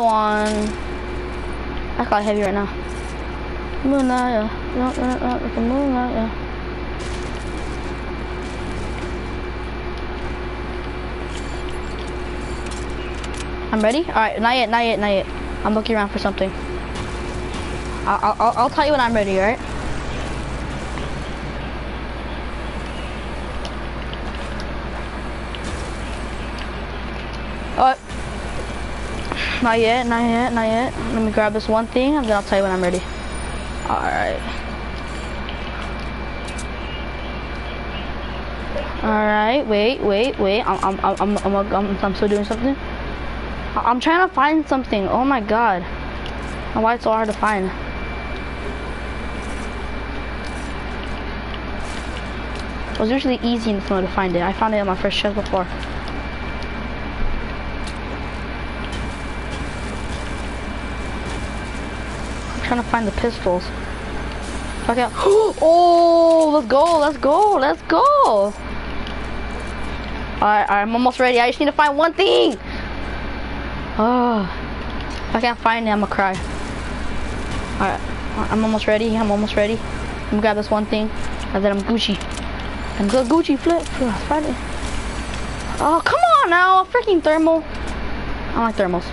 one. I got heavy right now. Moonlight, yeah. Like a moonlight, yeah. I'm ready? Alright, not yet, not yet, not yet. I'm looking around for something. I'll, I'll, I'll tell you when I'm ready, alright? Not yet, not yet, not yet. Let me grab this one thing and then I'll tell you when I'm ready. Alright. Alright, wait, wait, wait. I'm, I'm, I'm, I'm, I'm, I'm still doing something. I'm trying to find something. Oh my god. Why it's so hard to find? It was usually easy in this mode to find it. I found it on my first chest before. Trying to find the pistols. Okay. Oh, let's go, let's go, let's go. Alright, I'm almost ready. I just need to find one thing. Oh, if I can't find it, I'm gonna cry. Alright, I'm almost ready. I'm almost ready. Let me grab this one thing, and then I'm Gucci. I'm good Gucci flip. Find it. Oh, come on now, freaking thermal. I like thermals.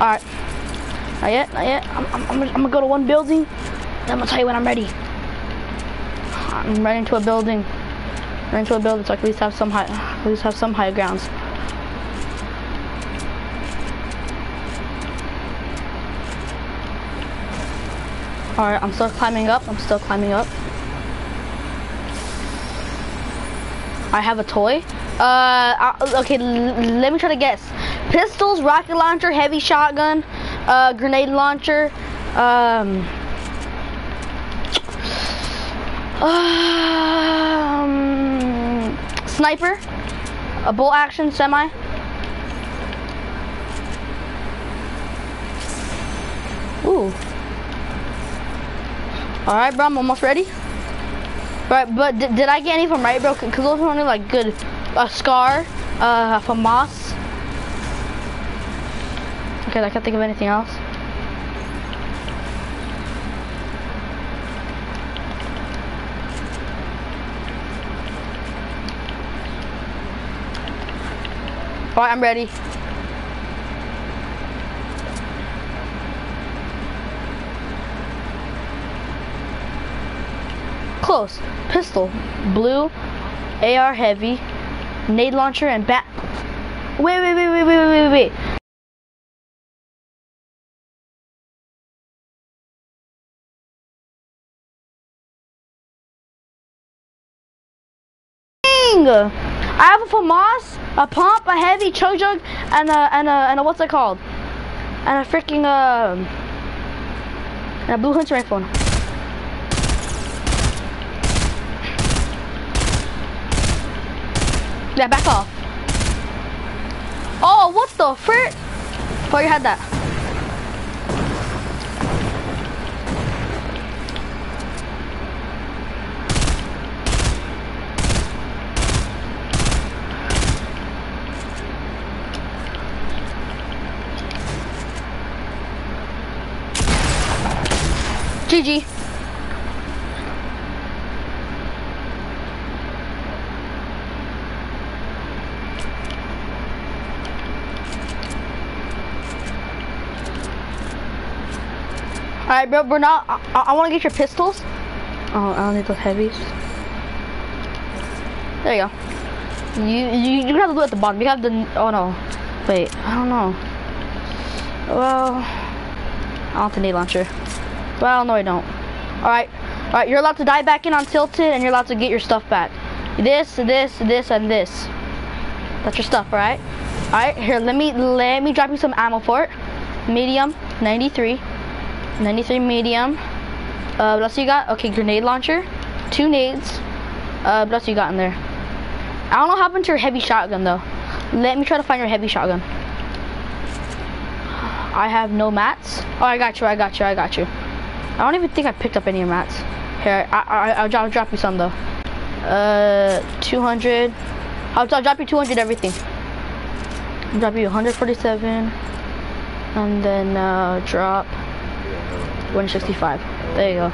Alright. Not yet, not yet. I'm, I'm, I'm, gonna go to one building, I'm gonna tell you when I'm ready. I'm running to a building. Running to a building so I can at least have some high, at least have some high grounds. Alright, I'm still climbing up. I'm still climbing up. I have a toy. Uh, okay, let me try to guess. Pistols, rocket launcher, heavy shotgun, uh, grenade launcher, um, um, sniper, a bolt action semi. Ooh. All right, bro, I'm almost ready. Right, but did I get any from right, bro? Because those are only like good. A scar, uh, from moss. Okay, I can't think of anything else. All right, I'm ready. Close. Pistol. Blue. AR heavy. Nade launcher and bat. Wait, wait, wait, wait, wait, wait, wait, wait. I have a FAMAS, a pump, a heavy chug jug, and a and a and a what's it called? And a freaking uh, and a blue hunter rifle. Yeah, back off. Oh, what the frick? Thought you had that. GG. Alright, bro, we're not. I, I want to get your pistols. Oh, I don't need those heavies. There you go. You you you have the do it at the bottom. You have the. Oh no. Wait, I don't know. Well, I don't the nade launcher. Well, no, I don't. Alright, alright. You're allowed to die back in on tilted, and you're allowed to get your stuff back. This, this, this, and this. That's your stuff, right? Alright, here. Let me let me drop you some ammo for it. Medium, 93. 93 medium. Uh, what else you got? Okay, grenade launcher. Two nades. Uh, what else you got in there? I don't know what happened to your heavy shotgun though. Let me try to find your heavy shotgun. I have no mats. Oh, I got you, I got you, I got you. I don't even think I picked up any mats. Here, I, I, I'll, drop, drop you some though. Uh, 200. I'll, I'll drop you 200 everything. I'll drop you 147. And then uh, drop 165. There you go.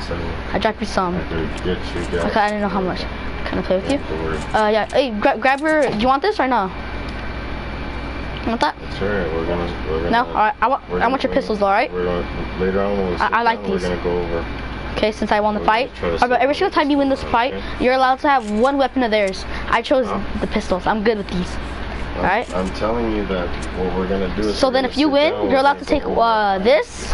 I dropped you some. Get you guys. Okay, I didn't know how much. Can I play with you? Uh, yeah. Hey, gra grab your. Do you want this or no? You want that? That's alright. We're gonna. We're gonna No. All right. I want. we're I want your pistols, all right? We're gonna later on when we I- I like down, these. We're gonna go over. Okay, since I won the fight. gonna try to Alright, but every single time you win this okay? fight, you're allowed to have one weapon of theirs. I chose the pistols. I'm good with these. I'm, Alright. I'm telling you that what we're gonna do is. So then, if you win, you're allowed to take uh, this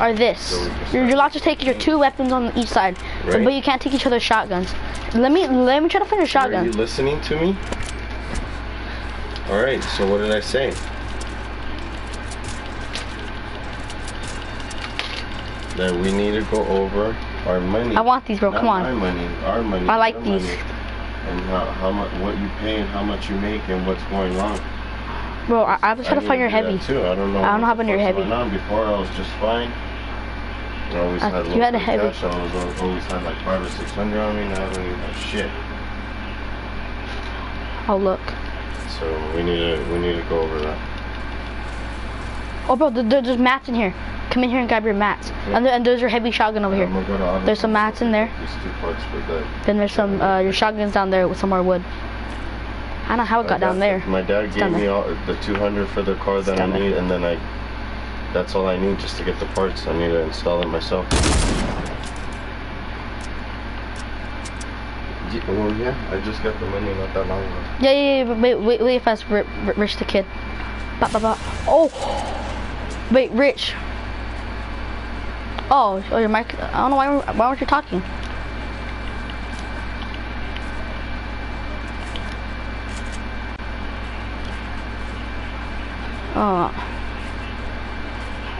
or this. So You're, you're allowed to take your two weapons on each side, So- but you can't take each other's shotguns. Let me let me try to find a Are you shotgun. listening to me? All right. So what did I say? That we need to go over our money. I want these, bro. Not Come on. My money, our money. I like these. money, And how, how much, what you pay, and how much you make, and what's going on. Bro, I, I was trying I to find your heavy. Too. I don't know. I don't know how what the many are fuck's heavy. on. Before I was just fine. I always Uh, had a you had a heavy. cash. I was al- always had like five or six hundred on me. Now I don't even have shit. Oh look. So we need to we need to go over that. Oh, bro, there, there- there's mats in here. Come in here and grab your mats. And, there, and there's your heavy shotgun over I'm here. go There's some mats in there. These parts for that. Then there's some uh, your shotguns down there with some more wood. I don't know how it got down there. My dad gave me all the 200 for the car that I down there. need, and then I. That's all I need just to get the parts. I need to install it myself. Well, yeah, I just got the money not that long ago. Yeah, yeah, yeah. but Wait, wait, wait. Fast, Ri- Ri- Rich the kid. Ba, ba, ba. Oh, wait, Rich. Oh, oh, your mic. I don't know why. Why weren't you talking? Oh.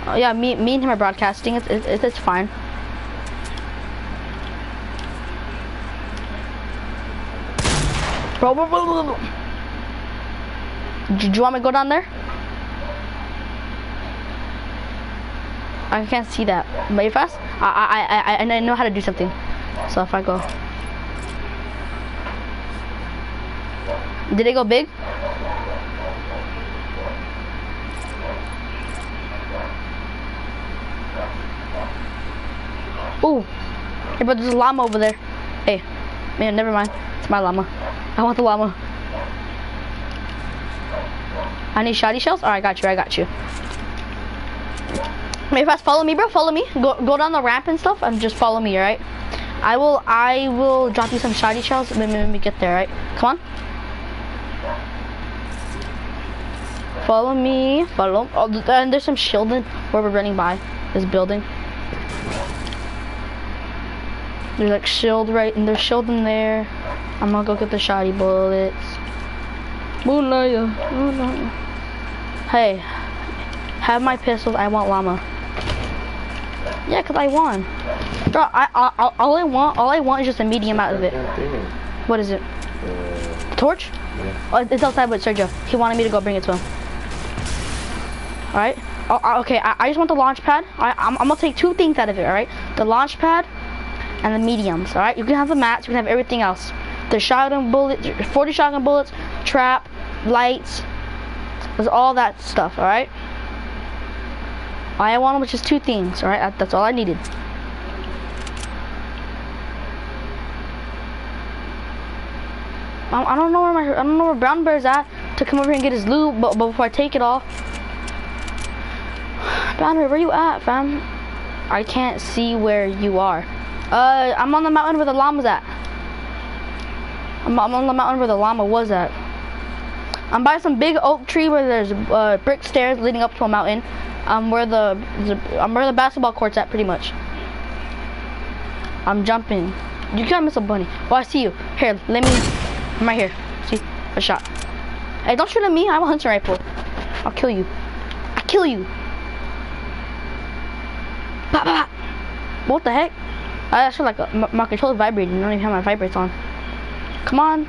Oh yeah, me, me and him are broadcasting. It's, it's, it's fine. Bro, bro. Do you want me to go down there? I can't see that. But fast? I, I, I, I, I know how to do something. So if I go. Did it go big? Ooh. Hey, but there's a llama over there. Hey. Man, never mind. It's my llama. I want the llama. I need shoddy shells? Alright, I got you, I got you. Hey, fast, follow me, bro. Follow me. Go go down the ramp and stuff and just follow me, alright? I will I will drop you some shoddy shells then when we get there, right? Come on. Follow me. Follow. Oh, and there's some shielding where we're running by this building. There's like shield right, and there's shield in there. I'm gonna go get the shoddy bullets. Moonlight, moonlight. Hey, have my pistols. I want llama. Yeah, cause I won. Bro, I, I, I- all I want, all I want is just a medium out of it. What is it? Uh, Torch? yeah. Oh, it's outside with Sergio. He wanted me to go bring it to him. Alright? Oh, uh, okay, I, I just want the launch pad. I, I'm, I'm gonna take two things out of it, alright? The launch pad and the mediums, alright? You can have the mats, you can have everything else. The shotgun bullets, 40 shotgun bullets, trap, lights, there's all that stuff? All I wanted was just two things, alright? That's all I needed. I, I don't know where my I don't know where Brown Bear's at to come over here and get his loot, but, but before I take it all. Brown Bear, where you at, fam? I can't see where you are. Uh, I'm on the mountain where the llama's at. I'm, I'm on the mountain where the llama was at. I'm by some big oak tree where there's uh, brick stairs leading up to a mountain. I'm where the, the I'm where the basketball court's at, pretty much. I'm jumping. You can't miss a bunny. Oh, I see you. Here, let me. I'm right here. See, a shot. Hey, don't shoot at me. I have a hunting rifle. I'll kill you. I'll kill you. Bah, bah. What the heck? I feel like uh, a, my, my controller's vibrating. I don't even have my vibrates on. Come on.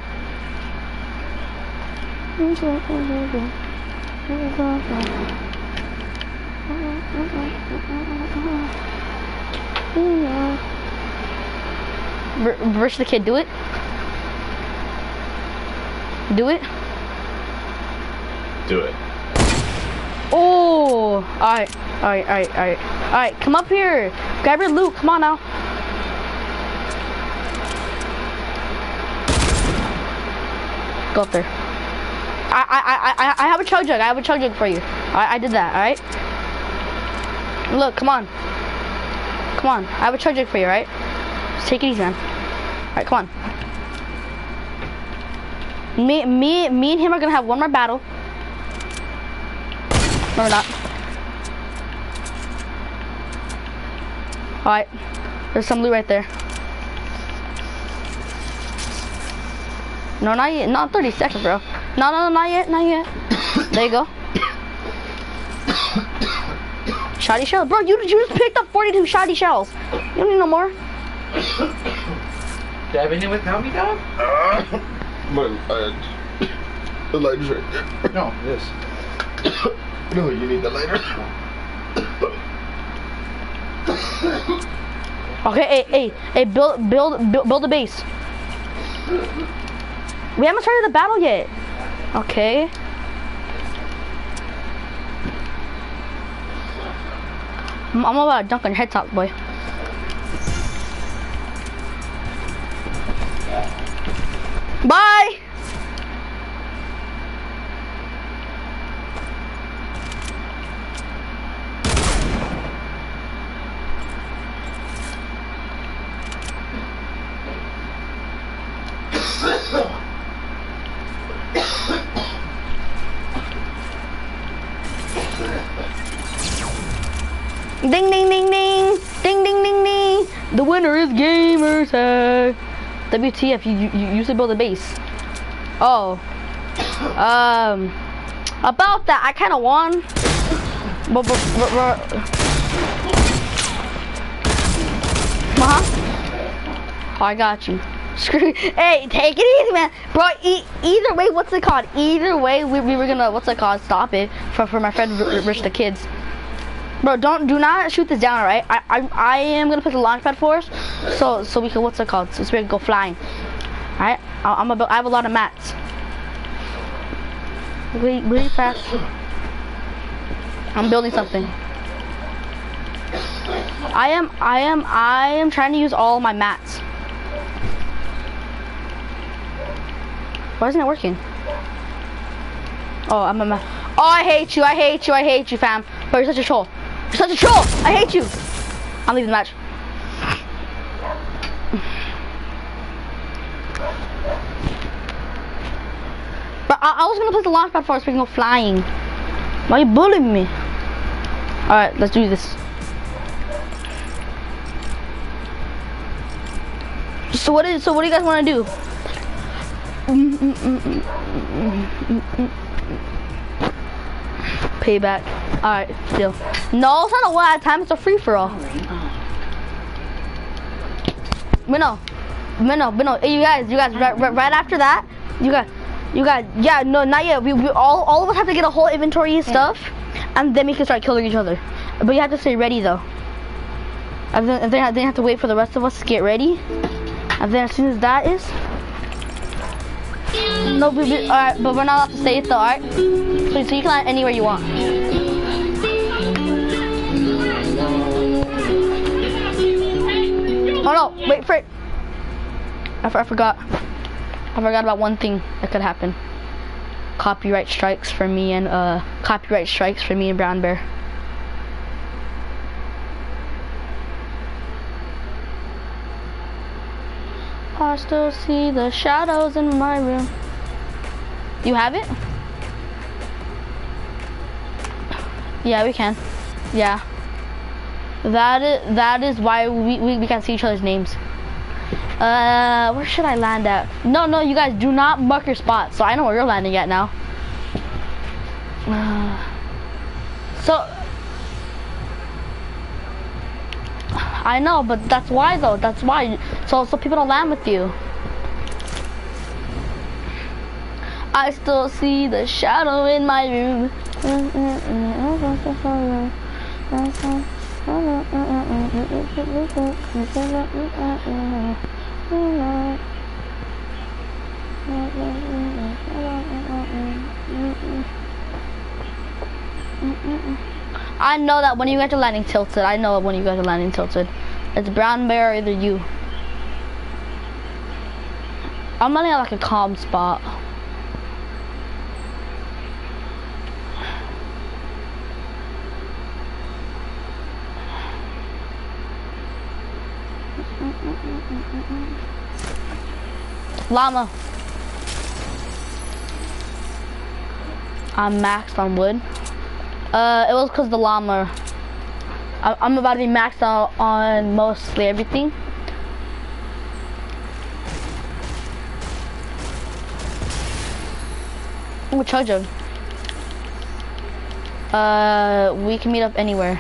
R- Rich the kid, do it. Do it. Do it. Oh, all right, all right, all right, all right, all right. Come up here. Grab your loot. Come on now. Go up there. I, I, I, I, have a chug jug. I have a chug jug for you. I, I did that. All right. Look, come on. Come on. I have a chug jug for you. right? Just take it easy, man. All right, come on. Me, me, me and him are gonna have one more battle. No, we're not. Alright. There's some loot right there. No, not yet. Not 30 seconds, bro. No, no, no, not yet. Not yet. there you go. Shoddy shells. Bro, you, you just picked up 42 shoddy shells. You don't need no more. Do you have anything with me, dog? My, uh, the lighter's right there. No, this. No, you need the lighter. Okay, hey, hey, hey, build, build, build, build a base. We haven't started the battle yet. Okay. I'm, about to dunk on your head top, boy. Bye. WTF? You, you you to build a base. Oh. Um. About that, I kind of won. But but but. but uh-huh. Oh, I got you. Screw. Hey, take it easy, man. Bro, e either way, what's it called? Either way, we, we were gonna, what's it called? Stop it for, for my friend Rich the Kids. Bro, don't, do not shoot this down, alright? I, I, I am gonna put the launch pad for us, so, so we can, what's it called? So, so we can go flying. Alright? I'm about, I have a lot of mats. Really, really fast. I'm building something. I am, I am, I am trying to use all my mats. Why isn't it working? Oh, I'm a Oh, I hate you, I hate you, I hate you, fam. But you're such a troll. You're such a troll! I hate you! I'm leaving the match. But I, I was gonna put the launch pad for can go flying. Why are you bullying me? Alright, let's do this. So what is so what do you guys wanna do? Payback. Alright, deal. No, it's not a one at a time, it's a free for all. Minnow. Minnow, Minnow. Hey, you guys, you guys, right, right, right after that, you guys, you guys, yeah, no, not yet. We, we all, all of us have to get a whole inventory of stuff, and then we can start killing each other. But you have to stay ready though. And then, and then, then you have to wait for the rest of us to get ready. And then as soon as that is, no, we, we, alright, but we're not allowed to stay it though, alright? So, so you can land anywhere you want. Oh no, wait for it. I, I forgot. I forgot about one thing that could happen. Copyright strikes for me and, uh, copyright strikes for me and Brown Bear. I still see the shadows in my room. You have it? Yeah, we can. Yeah. That is that is why we, we, we can see each other's names. Uh, where should I land at? No, no, you guys do not muck your spot. So I know where you're landing at now. Uh, so I know, but that's why though. That's why. So so people don't land with you. I still see the shadow in my room. I know that when you guys are landing tilted. I know when you guys are landing tilted. It's brown bear or either you. I'm landing at like a calm spot. Llama. I'm maxed on wood. Uh, it was because the llama. I I'm about to be maxed out on mostly everything. Ooh, Chojo. Uh, we can meet up anywhere.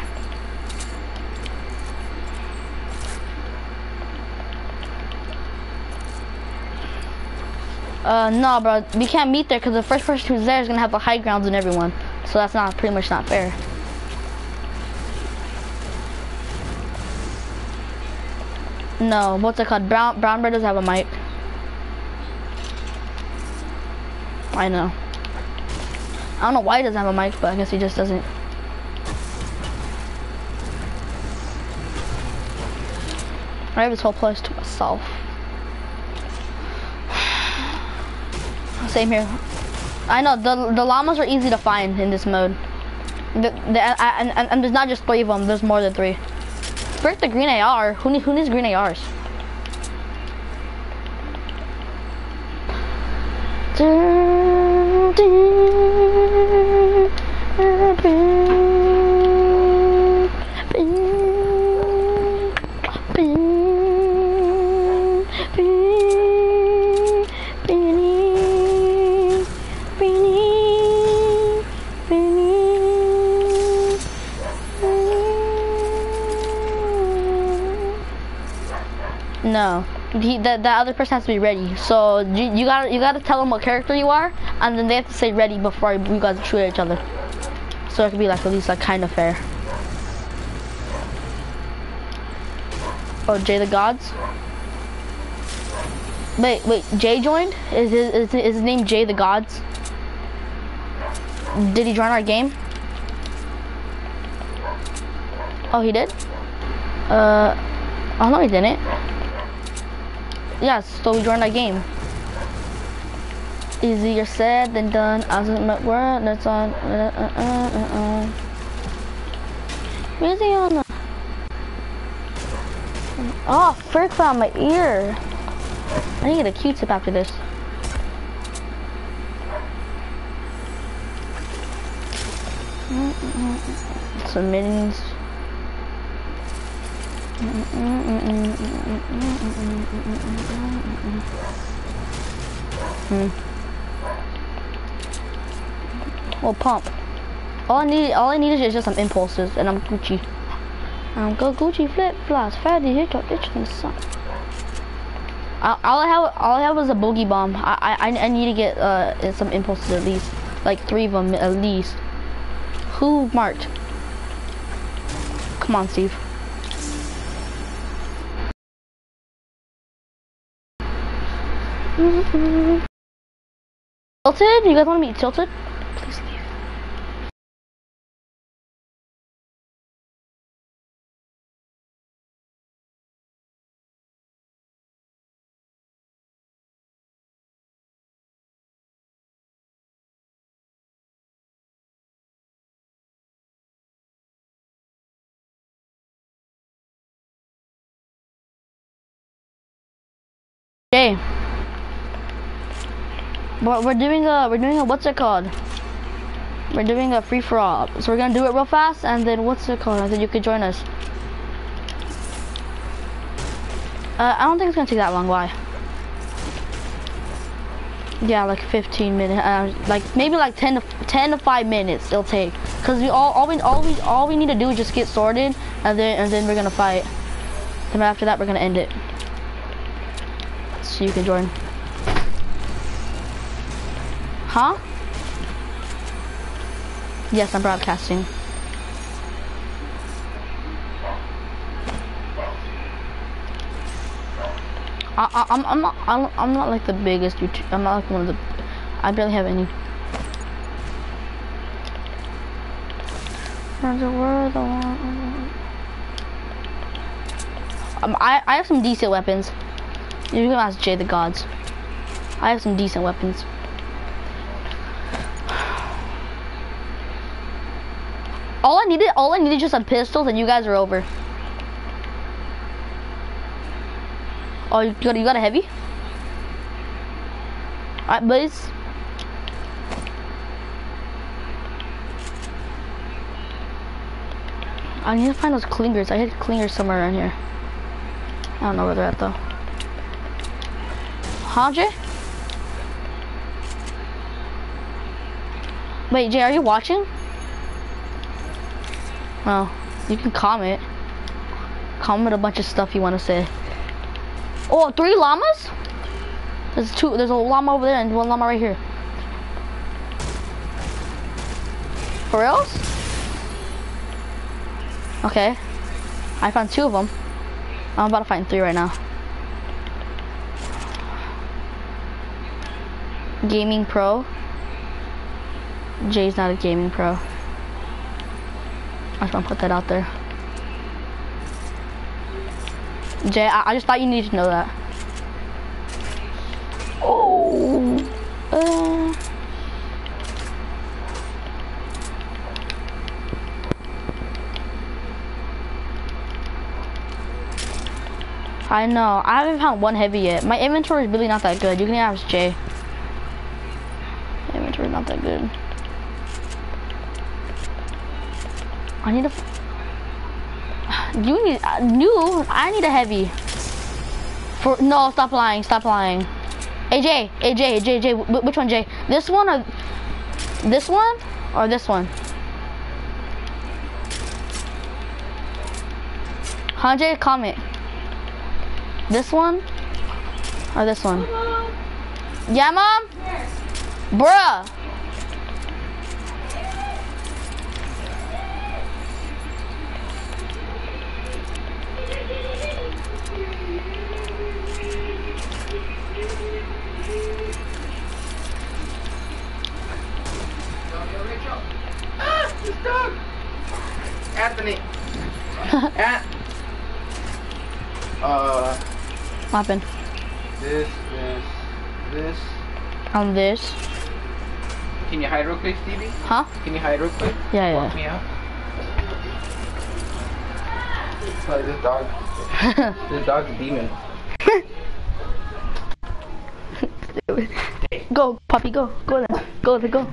Uh, no, bro. We can't meet there because the first person who's there is gonna have the high grounds and everyone. So that's not pretty much not fair. No, what's it called? Brown Brown Bear does have a mic. I know. I don't know why he doesn't have a mic, but I guess he just doesn't. I have this whole place to myself. Same here. I know the the llamas are easy to find in this mode. The, the, I, and, and, there's not just three of them. There's more than three. Break the green AR. Who, need, who needs green ARs? That that other person has to be ready. So you, you gotta you gotta tell them what character you are, and then they have to say ready before you guys shoot at each other. So it could be like at least like kind of fair. Oh, Jay the Gods. Wait, wait, Jay joined? Is his, is his name Jay the Gods? Did he join our game? Oh, he did? Uh, oh no, he didn't. Yes, so we joined that game. Easier said than done. As a word that's on. Uh, uh, uh, uh. Where's he on? The... Oh, frick found my ear. I need a Q-tip after this. Some minis. Hmm. Well, pump. All I need, all I need is just some impulses, and I'm Gucci. I'm go Gucci flip flops, fatty hit your itch in the sun. All I have, all I have is a boogie bomb. I, I, I need to get uh some impulses at least, like three of them at least. Who marked? Come on, Steve. Mm-hmm. Tilted? You guys want to meet Tilted? But we're doing a, we're doing a, what's it called? We're doing a free for all. So we're gonna do it real fast and then what's it called? I said you could join us. Uh, I don't think it's gonna take that long, why? Yeah, like 15 minutes, uh, like maybe like 10 to 10 to 5 minutes it'll take. Cause we all, all we, all we, all we need to do is just get sorted, and then, and then we're gonna fight. Then after that, we're gonna end it. So you can join. Huh? Yes, I'm broadcasting. I, I, I'm, I'm not, I'm, I'm not like the biggest YouTube, I'm not like one of the, I barely have any. Um, I, I have some decent weapons. You can ask Jay the Gods. I have some decent weapons. All I needed, all I needed just some pistols, and you guys are over. Oh, you got, you got a heavy? Alright, boys. I need to find those clingers. I hit clingers somewhere around here. I don't know where they're at though. Huh? Wait, Jay, are you watching? Oh, you can comment. Comment a bunch of stuff you want to say. Oh, three llamas? There's two. There's a llama over there and one llama right here. For reals? Okay. I found two of them. I'm about to find three right now. Gaming Pro. Jay's not a gaming pro. I just want to put that out there. Jay, I, I just thought you needed to know that. Oh. Uh. I know. I haven't found one heavy yet. My inventory is really not that good. You can ask Jay. My inventory is not that good. I need a. You need uh, new. I need a heavy. For no, stop lying. Stop lying. AJ, AJ, AJ, AJ. Which one, Jay? This one or this one or this one? Hundred comment. This one or this one? Yeah, mom. Bruh. This dog. Anthony. Ant. Uh, What happened? this, this, this. On this? Can you hide real quick, Stevie? Huh? Can you hide real quick? Yeah, Walk yeah. me out. Like this dog. This dog's a demon. go, puppy, go, go then, go then, go.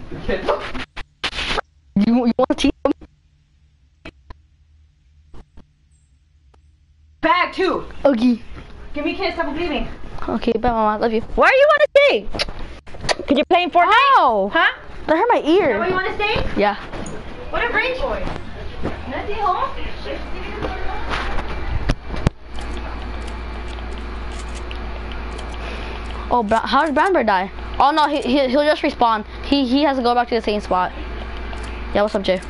You, you want to teach them? Bag two. Okay. Give me a kiss. I'm leaving. Okay, bye, mama. Love you. Where you want to stay? Cause you're playing Fortnite. Ow! Huh? That hurt my Is that where you want to stay? Yeah. What a great boy. Nothing home. Oh, how did Brown Bear die? Oh no, he, he he'll just respawn. He he has to go back to the same spot. Yeah, what's up, Jay?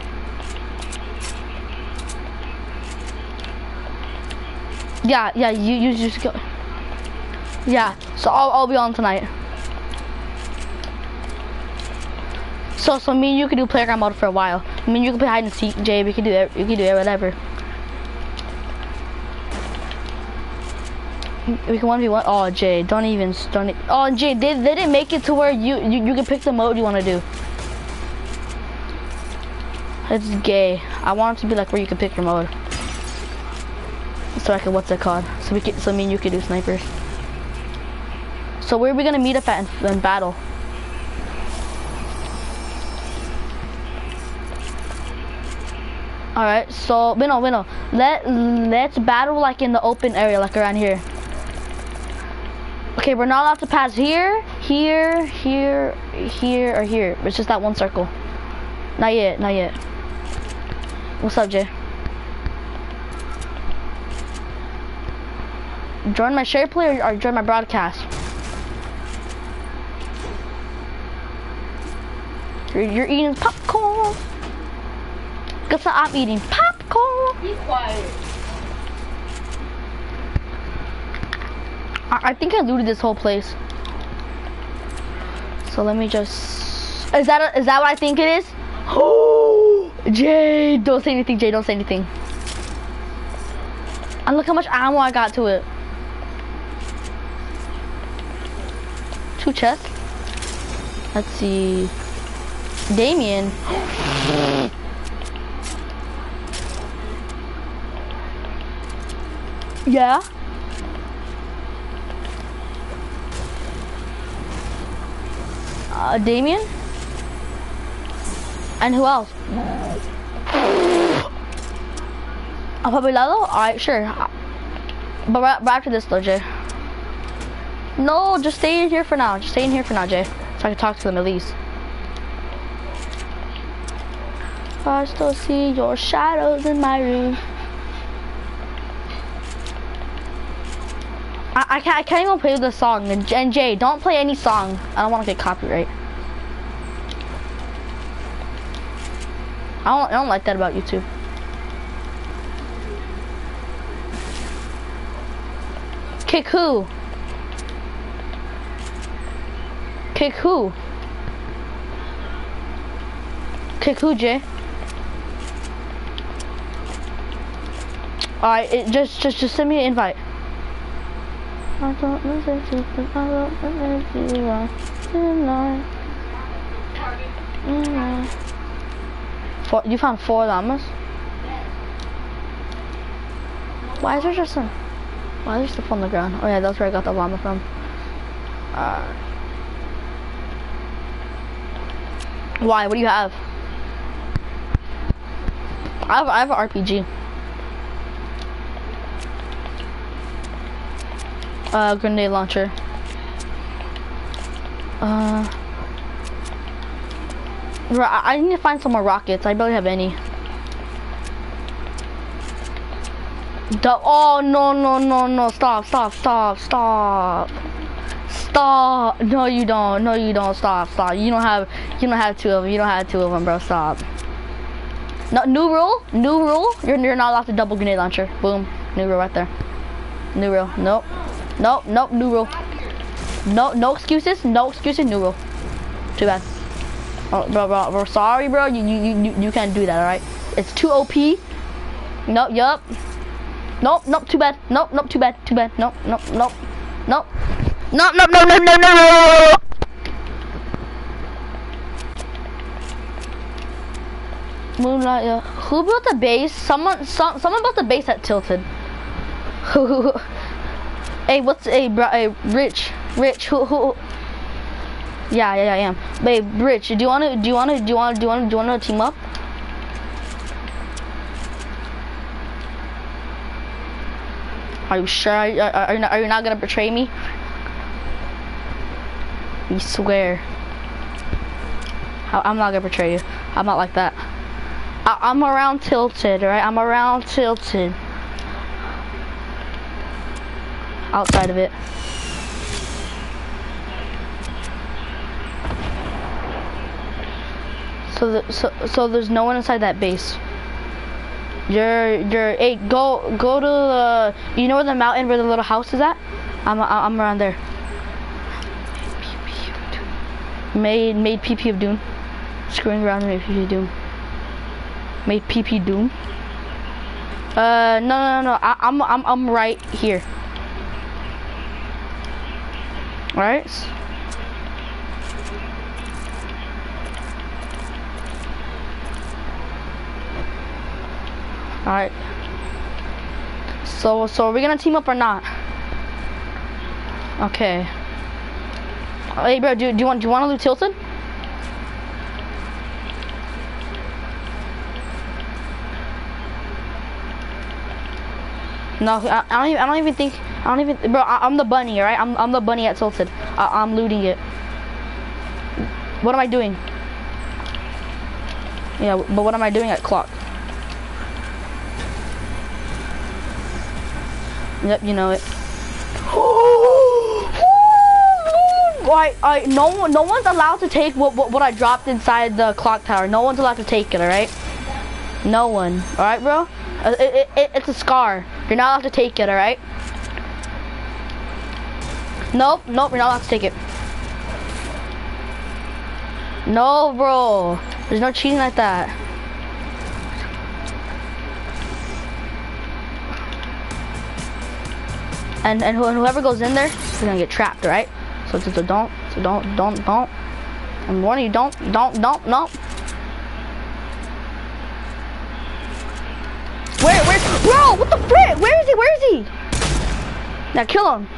Yeah, yeah, you you just go. Yeah, so I'll I'll be on tonight. So so me and you can do playground mode for a while. I mean you can play hide and seek, Jay. We can do. We can do it, whatever. We can one v one. Oh, Jay, don't even don't. E oh, Jay, they, they didn't make it to where you you, you can pick the mode you want to do. It's gay. I want it to be like where you can pick your mode. So I can what's it called? So we can so me and you can do snipers. So where are we gonna meet up at in battle? All right. So Winnow, Winnow, let let's battle like in the open area, like around here. Okay, we're not allowed to pass here, here, here, here, or here. It's just that one circle. Not yet, not yet. What's up, Jay? Join my share play or, or join my broadcast? You're, you're eating popcorn. Guess what I'm eating? Popcorn. Be quiet. I, I think I looted this whole place. So let me just. Is that a, is that what I think it is? Oh, Jay, don't say anything, Jay, don't say anything. And look how much ammo I got to it. Two chests. Let's see. Damien. yeah. Uh, Damien? And who else? I'll A Lado? Alright, sure. But, right, but after this though, Jay. No, just stay in here for now. Just stay in here for now, Jay. So I can talk to them at least. I still see your shadows in my room. I, I can't I can't even play the song and Jay don't play any song I don't want to get copyright I don't I don't like that about YouTube Kick who? Kick who? Kick who, Jay? Alright, it just just just send me an invite. I don't I don't you tonight. Four, you found four llamas? Why is there just some? Why is there stuff on the ground? Oh yeah, that's where I got the llama from. Uh, why? What do you have? I have I have an RPG. Uh, grenade launcher. Uh, I, need to find some more rockets. I barely have any. The, oh no no no no! Stop stop stop stop! Stop! No you don't. No you don't. Stop stop. You don't have you don't have two of them. You don't have two of them, bro. Stop. No new rule. New rule. You're you're not allowed to double grenade launcher. Boom. New rule right there. New rule. Nope. Nope, nope, new rule. No, no excuses, no excuses, new rule. Too bad. Oh, bro, bro, bro, sorry, bro. You, you, you, you can't do that, all right? It's too OP. Nope, yup. Nope, nope, too bad. Nope, nope, too bad, too bad. Nope, nope, nope, nope. Nope, nope, no, no, no, no, no. Moonlight, yeah. Who built the base? Someone, some, someone built the base at Tilted. Who? Hey, what's a hey, bro? Hey, Rich, Rich, who? Yeah, yeah, yeah, I am. Babe, Rich, do you wanna, do you wanna, do you wanna, do you wanna, do you wanna team up? Are you sure? Are, are, are, you, not, gonna betray me? You swear. I, I'm not gonna betray you. I'm not like that. I, I'm around tilted, right? I'm around tilted. outside of it. So, the, so, so there's no one inside that base. You're, you're, hey, go, go to the, you know where the mountain where the little house is at? I'm, I'm around there. Made, made PP of Doom. Screwing around made PP of Doom. Made PP Doom. Uh, no, no, no, no. I, I'm, I'm, I'm right here. Right? Alright. So, so are we gonna team up or not? Okay. Hey, bro, do, do you want do you want to loot Tilted? No, I, I, don't even. I don't even think. I don't even. Bro, I, am the bunny, right? I'm I'm the bunny at Tilted. I, I'm looting it. What am I doing? Yeah, but what am I doing at Clock? Yep, you know it. I, I, no, no one's allowed to take what, what, what I dropped inside the clock tower. No one's allowed to take it, alright? No one. Alright, bro? Uh, it, it, it's a scar. You're not allowed to take it, alright? Nope, nope, you're not allowed to take it. No, bro. There's no cheating like that. And and who- whoever goes in there is gonna get trapped, right? So, so, so don't, so don't, don't, don't. I'm warning you, don't, don't, don't, no. Where, where, bro? What the frick? Where is he? Where is he? Now kill him.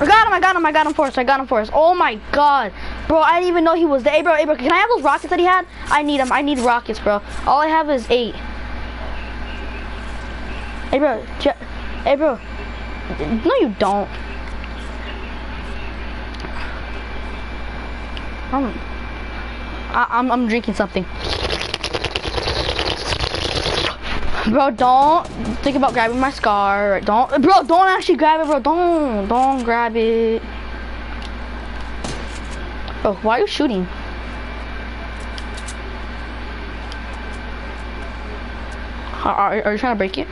I got him, I got him, I got him for us, I got him for us. Oh my god. Bro, I didn't even know he was there. Hey bro, hey bro, can I have those rockets that he had? I need them, I need rockets, bro. All I have is eight. Hey bro, hey bro. No you don't. I'm, I, I'm, I'm drinking something. Bro, don't think about grabbing my scar. Don't, bro, don't actually grab it, bro. Don't, don't grab it. Bro, why are you shooting? Are, are, are you trying to break it?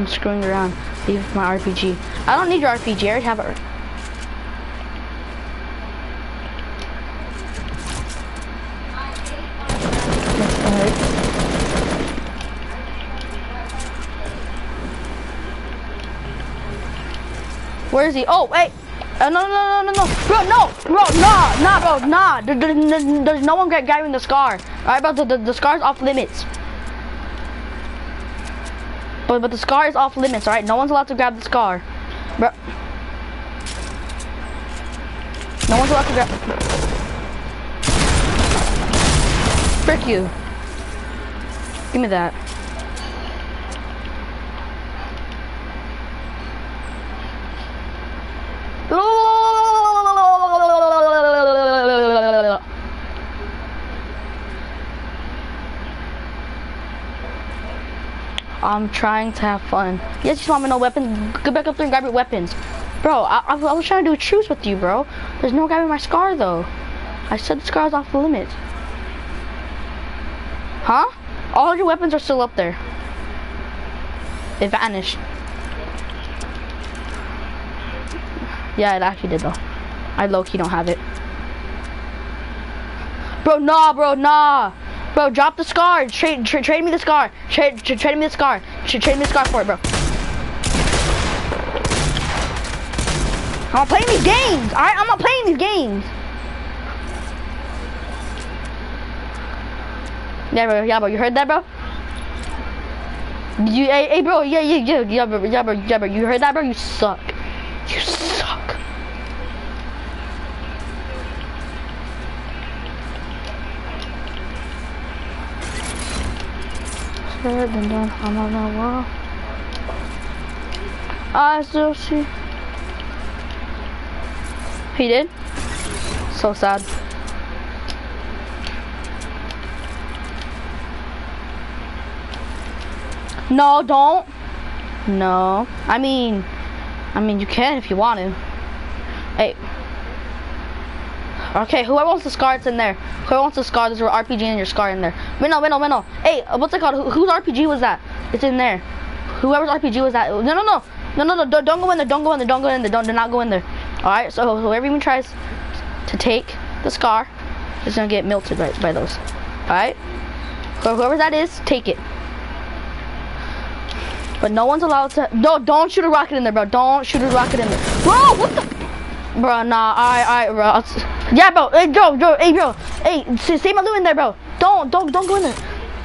I'm screwing around. Leave my RPG. I don't need your RPG. I already have it. Where is he? Oh, wait. Uh, no, no, no, no, no, bro, no, bro, nah, nah, bro, nah. There, there, there- there's no one gra- grabbing the scar. All right, bro, the, the, the scar's off limits. But, but the scar is off limits, all right? No one's allowed to grab the scar, bro. No one's allowed to grab. Frick you. Give me that. I'm trying to have fun. Yes, you want me no weapons? Go back up there and grab your weapons. Bro, I, I, I was trying to do a truce with you, bro. There's no grabbing my scar, though. I said the scar's off the limit. Huh? All your weapons are still up there. They vanished. Yeah, it actually did, though. I low-key don't have it. Bro, nah, bro, nah. Bro, drop the scar. Trade, tra- trade me the scar. Trade, tra- trade me the scar. Tra- trade me the scar for it, bro. I'm playing these games. All right, I'm not playing these games. Yeah, bro. Yeah, bro. You heard that, bro? You, hey, hey, bro. Yeah, yeah, yeah, yeah, bro. Yeah, bro. Yeah, bro. You heard that, bro? You suck. You suck. Said and done. I'm on the wall. Ah, I still see. He did? So sad. No, don't. No. I mean, I mean, you can if you want to. Hey. Okay, whoever wants the scar, it's in there. Whoever wants the scar, there's your RPG and your scar in there. Minnow, Minnow, Minnow. Hey, uh, what's it called? Who, whose RPG was that? It's in there. Whoever's RPG was that? No, no, no. No, no, no. Don't, don't go in there. Don't go in there. Don't go in there. Don't, do not go in there. Alright, so whoever even tries to take the scar is gonna get melted by, by those. Alright? So whoever that is, take it. But no one's allowed to. No, don't shoot a rocket in there, bro. Don't shoot a rocket in there. Bro, what the? Bro, nah. Alright, alright, bro. Yeah, bro. Hey, bro, bro. Hey, bro. Hey, s- save my loot in there, bro. Don't, don't, don't go in there.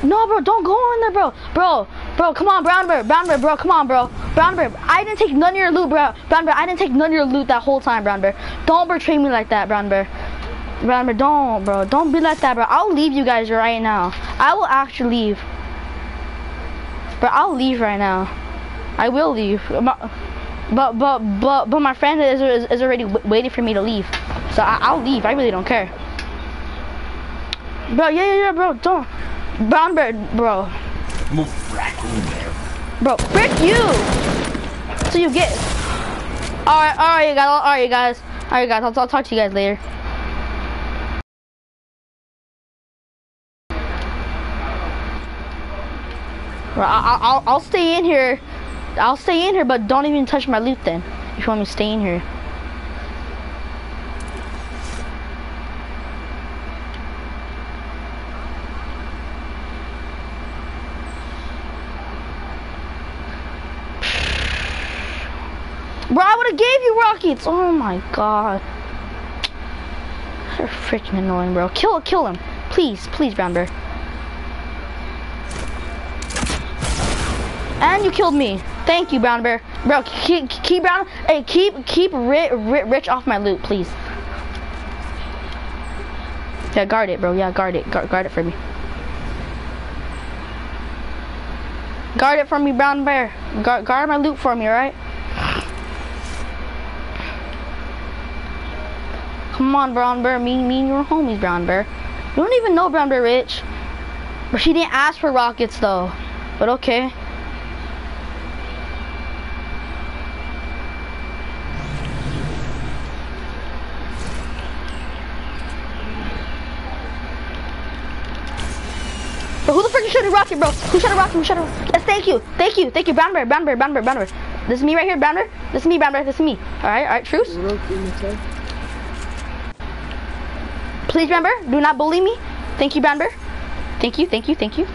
No, bro. Don't go in there, bro. Bro, bro. Come on, Brown Bear. Brown Bear, bro. Come on, bro. Brown Bear. I didn't take none of your loot, bro. Brown Bear. I didn't take none of your loot that whole time, Brown Bear. Don't betray me like that, Brown Bear. Brown Bear, don't, bro. Don't be like that, bro. I'll leave you guys right now. I will actually leave. Bro, I'll leave right now. I will leave. But but but but, my friend is, is, is already waiting for me to leave. So I, I'll leave. I really don't care. Bro, yeah, yeah, yeah, bro. Don't. Brown bear, bro. Move there. Bro, frick you. So you get. All right, all right, you guys. All right, you guys. All right, guys. I'll, I'll talk to you guys later. Bro, I, I'll, I'll stay in here. I'll stay in here, but don't even touch my loot then. If you want me to stay in here. Bro, I would have gave you rockets. Oh my god. They're freaking annoying, bro. Kill, kill him. Please, please, brown bear. And you killed me. Thank you, brown bear. Bro, keep, keep brown. Hey, keep, keep ri ri rich off my loot, please. Yeah, guard it, bro. Yeah, guard it. Guard, guard it for me. Guard it for me, brown bear. Guard, guard my loot for me, alright? Come on, brown bear. Me, me and your homies, brown bear. You don't even know brown bear rich. But she didn't ask for rockets, though. But okay. Bro, who the frick shot a rocket, bro? Who shot a rocket? Who shot a Yes, thank you. Thank you. Thank you, brown bear, brown bear, brown bear, brown bear. This is me right here, brown bear. This is me, brown bear. This is me. Alright, alright, truce. Please, brown bear, do not bully me. Thank you, brown bear. Thank you, thank you, thank you.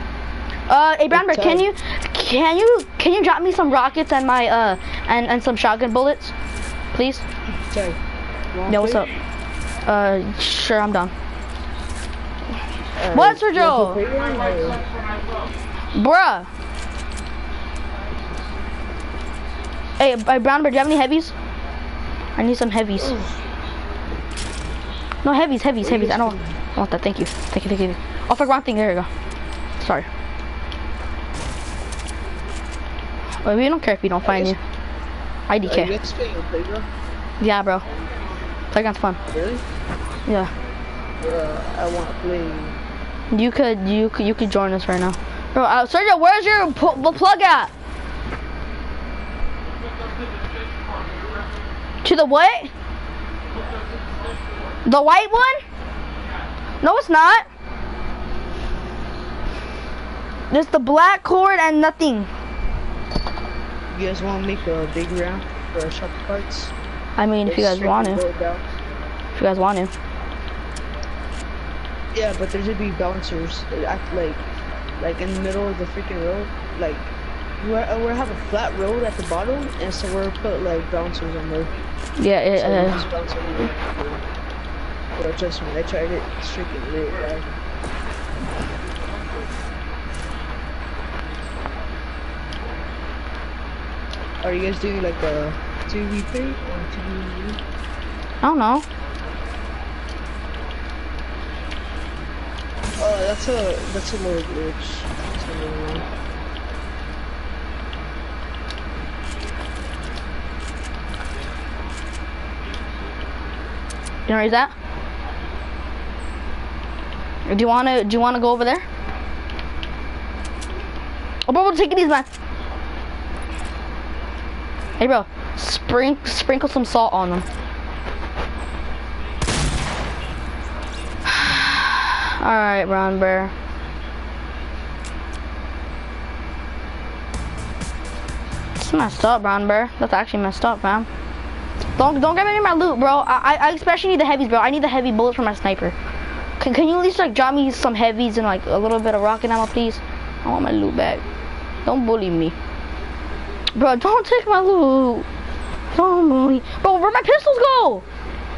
Uh, hey, brown bear, can you, can you, can you drop me some rockets and my, uh, and, and some shotgun bullets? Please? Sorry. Yo, what's up? Uh, sure, I'm done. What's for Joe? Bruh. Hey, Brown Bear, do you have any heavies? I need some heavies. No, heavies, heavies, heavies. I don't I want that. Thank you. Thank you, thank you. Oh, for wrong thing. There you go. Sorry. We don't care if we don't find you. Are you IDK. guys playing a playground? Yeah, bro. Playground's fun. Really? Yeah. Uh, I want to play. You could, you could, you could join us right now. Bro, uh, Sergio, where's your plug at? To the what? The white one? No, it's not. There's the black cord and nothing. You guys want to make a big round for our shop carts? I mean, if you guys want to, if you guys want to. Yeah, but there's gonna be bouncers act like, like in the middle of the freaking road. Like, we're we have a flat road at the bottom, and so we're put like bouncers on there. Yeah, it, So uh, bounce on there. But trust me, I tried it. It's freaking lit, guys. Are you guys doing like a 2v3 or 2v1? I don't know. Oh, that's a that's a little glitch. That's a little- You know where he's at? Or do you wanna do you wanna go over there? Oh bro, take it easy man. Hey bro, sprink sprinkle some salt on them. Alright, brown bear. It's messed up, brown bear. That's actually messed up, man. Don't don't get me my loot, bro. I, I I especially need the heavies, bro. I need the heavy bullets for my sniper. Can, can you at least like drop me some heavies and like a little bit of rocket ammo, please? I want my loot back. Don't bully me, bro. Don't take my loot. Don't bully, bro. Where my pistols go,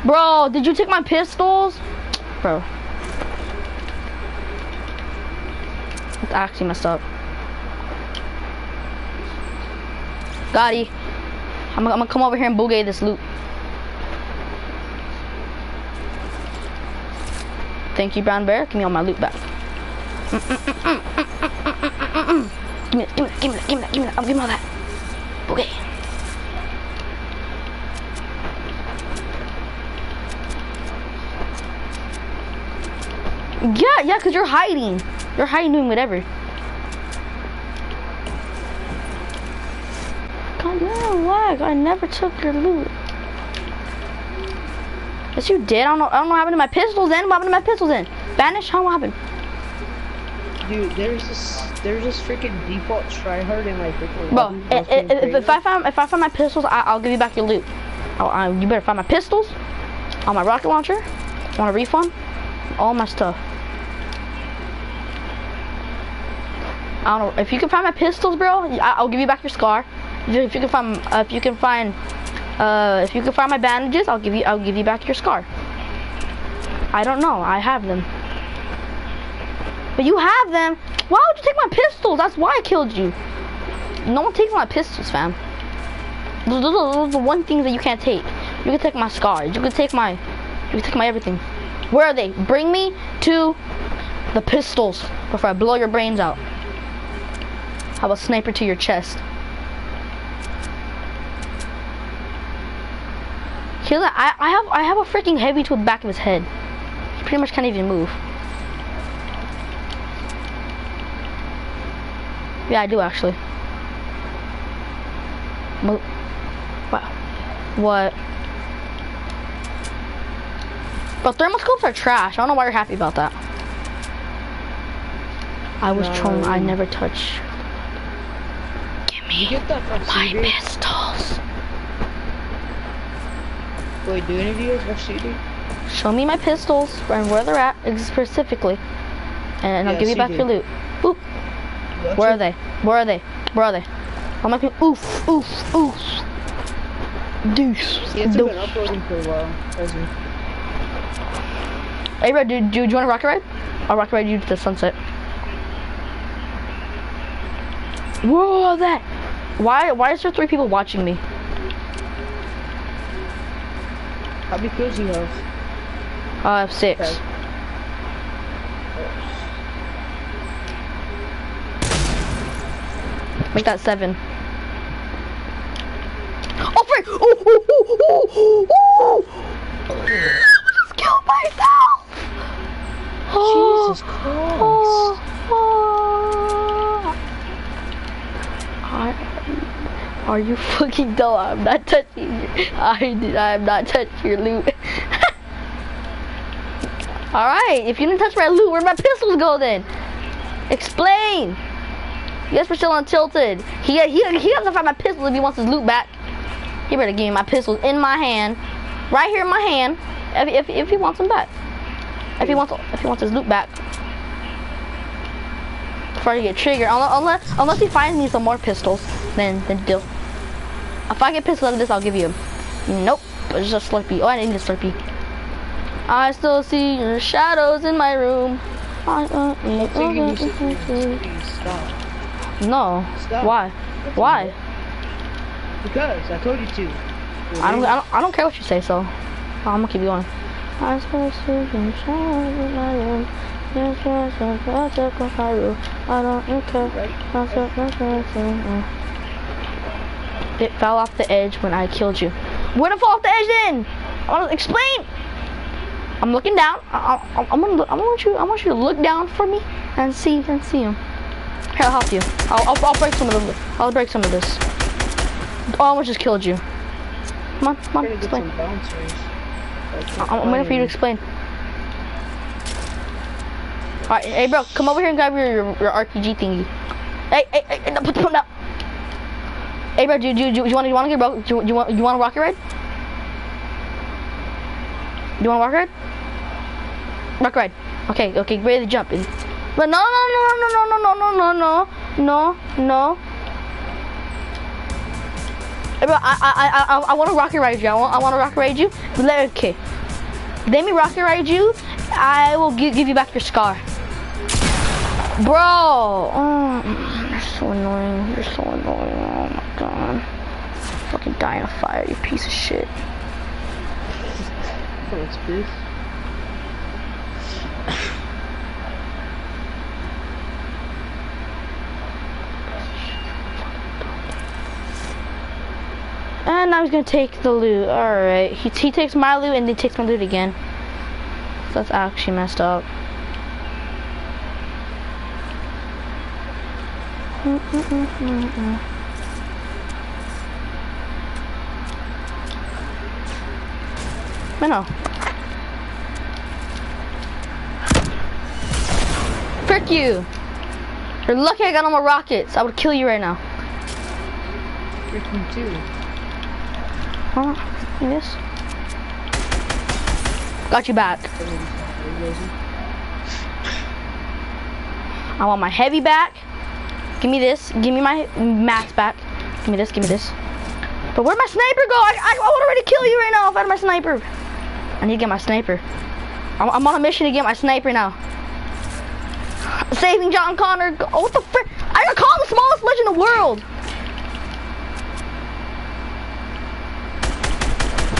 bro? Did you take my pistols, bro? Actually messed up. Gotti. I'm, I'm gonna come over here and boogie this loot. Thank you, Brown Bear. Give me all my loot back. Give me that, give me that, give me that, give me that, give me that. Oh, give me all that. Boogie. Yeah, yeah, because you're hiding. You're hiding doing whatever. God, no, lag. I never took your loot. Yes, you did. I don't know. I don't know what happened to my pistols. Then what happened to my pistols? Then Banish, How happened? Dude, there's this there's this freaking default tryhard in like freaking Bro, i- i- playing if, if I find if I find my pistols, I, I'll give you back your loot. Oh, uh, you better find my pistols, on my rocket launcher. Want a refund? All my stuff. I don't know if you can find my pistols, bro. I'll give you back your scar. If you can find uh, if you can find Uh, if you can find my bandages, I'll give you. I'll give you back your scar. I don't know. I have them. But you have them. Why would you take my pistols? That's why I killed you. No one takes my pistols, fam. Those, those, those are the one things that you can't take. You can take my scars. You can take my. You can take my everything. Where are they? Bring me to the pistols before I blow your brains out. Have a sniper to your chest. Here's a, I, I have I have a freaking heavy to the back of his head. He pretty much can't even move. Yeah, I do actually. Mo- Wow. What? But thermoscopes are trash. I don't know why you're happy about that. I was No. trolling. I never touch. Me get that from my CD? pistols. Wait, do any of you guys watch CD? Show me my pistols and where they're at specifically, and I'll Yeah, give you back your loot. Oop. Where are they? Where are they? Where are they? I'm like, oof, oof, oof. Deuce. Yeah, it's deuce. been uploading for a while. hasn't it? Hey, Red, do, do, do you want a rocket ride? I'll rocket ride you to the sunset. Whoa, that. Why, why is there three people watching me? How many kills you have? I have six. Okay. Make that seven. Oh, frick! Oh, oh, oh, oh, oh, oh! I just killed myself! Oh, Jesus Christ. oh, oh. I, are you fucking dumb? I'm not touching you. I did. I am not touching your loot. All right. If you didn't touch my loot, where'd my pistols go then? Explain. You guys were still untilted. He he he has to find my pistols if he wants his loot back. He better give me my pistols in my hand, right here in my hand. If if, if he wants them back. If he wants if he wants his loot back. Before I get triggered, unless unless, unless he finds me some more pistols, then then deal. If I get pistols out of this, I'll give you. Nope, it's just Slurpee. Oh, I need a Slurpee. I still see your shadows in my room. I, uh, uh you serious. Please stop. no. Stop. Why? Why? Because I told you to. I don't, I don't, I don't care what you say, so oh, I'm gonna keep going. I still see your shadows in my room. Yes, yes, yes, yes, yes, yes, I do. I don't care. Yes, yes, yes, yes, yes, yes. It fell off the edge when I killed you. Where did it fall off the edge then? I want to explain. I'm looking down. I, I'm gonna. Look, I want you. I want you to look down for me and see and see him. Here, I'll help you. I'll, I'll, I'll break some of the. I'll break some of this. Oh, I almost just killed you. Come on, come on, Trying to get explain. some bouncers. Like, I'm, I'm waiting for you to explain. Alright, hey bro, come over here and grab your, your, your RPG thingy. Hey, hey, hey, put, put that. Hey bro, do, do, do, you want you want to get bro? Do, you want you want a rocket ride? Do you want a rocket ride? Rocket ride. Okay, okay, ready to jump in. But no, no, no, no, no, no, no, no, no, no, no, no. Hey bro, I, I, I, I, I want to rocket ride you. I want, I want to rocket ride you. Let, okay. Let me rocket ride you. I will give, give you back your scar. Bro, oh, you're so annoying. You're so annoying. My god. Fucking die in a fire, you piece of shit. Thanks, please. And now he's gonna take the loot. Alright. He, he takes my loot and he takes my loot again. So that's actually messed up. I know. Frick you! You're lucky I got on my rockets. I would kill you right now. Freaking two. Huh? Yes. Got you back. I want my heavy back. Give me this. Give me my max back. Give me this. Give me this. But where'd my sniper go? I, I, I would already kill you right now if I had my sniper. I need to get my sniper. I'm, I'm on a mission to get my sniper now. Saving John Connor. Oh, what the frick? I got called the smallest ledge in the world.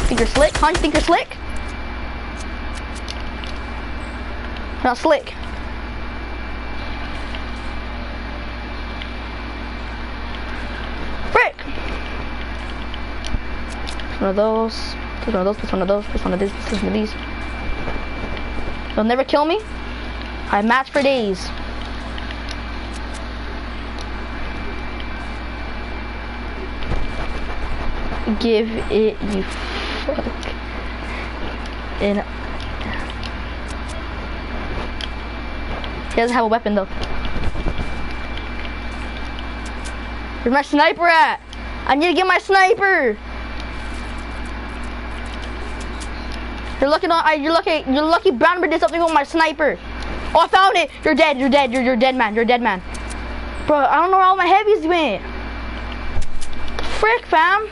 Think you're slick? Huh? You think you're slick? You're not slick. Frick! One of those. This one of those. This one of those. This one of these. This one of these. They'll never kill me. I match for days. Give it you fuck. And he doesn't have a weapon though. Where's my sniper at? I need to get my sniper. You're lucky. Not, you're lucky. You're lucky. Brown Bear did something with my sniper. Oh, I found it. You're dead. You're dead. You're you're dead, man. You're dead, man. Bro, I don't know where all my heavies went. Frick, fam.